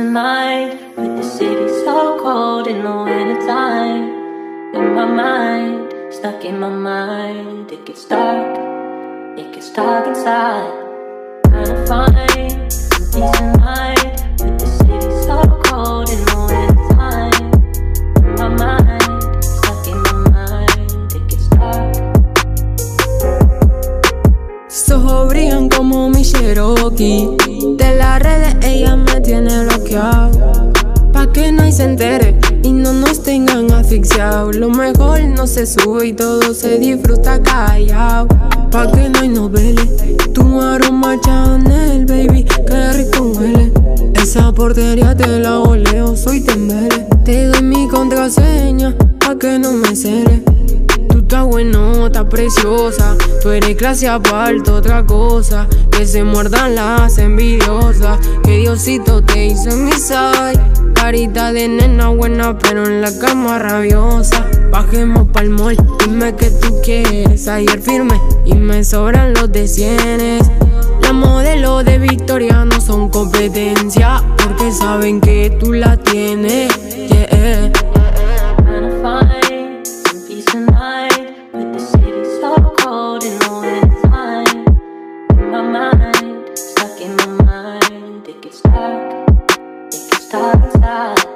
of mind With the city so cold in the winter time In my mind, stuck in my mind. It gets dark, it gets dark inside. Trying to find some peace of mind With the city so cold in the wintertime. In my mind, stuck in my mind. It gets dark. Sus como mi Cherokee. De las redes ella me Pa' que nadie se entere y no nos tengan asfixiados. Lo mejor no se sube y todo se disfruta callado. Pa' que no hay noveles. Tu aroma Chanel, baby, qué rico huele. Esa portería te la oleo, soy tembele. Te doy mi contraseña pa' que no me cele. Tú estás bueno, estás preciosa. Tú eres clase aparte, otra cosa. Que se muerdan las envidiosas. Que Diosito te hizo en mi side. Carita de nena buena, pero en la cama rabiosa. Bajemos pa'l mall, dime que tú quieres. Ayer firme y me sobran los de cienes. Las modelos de Victoria no son competencia, porque saben que tú la tienes. But the city's so cold In my mind, stuck in my mind It gets dark, it gets dark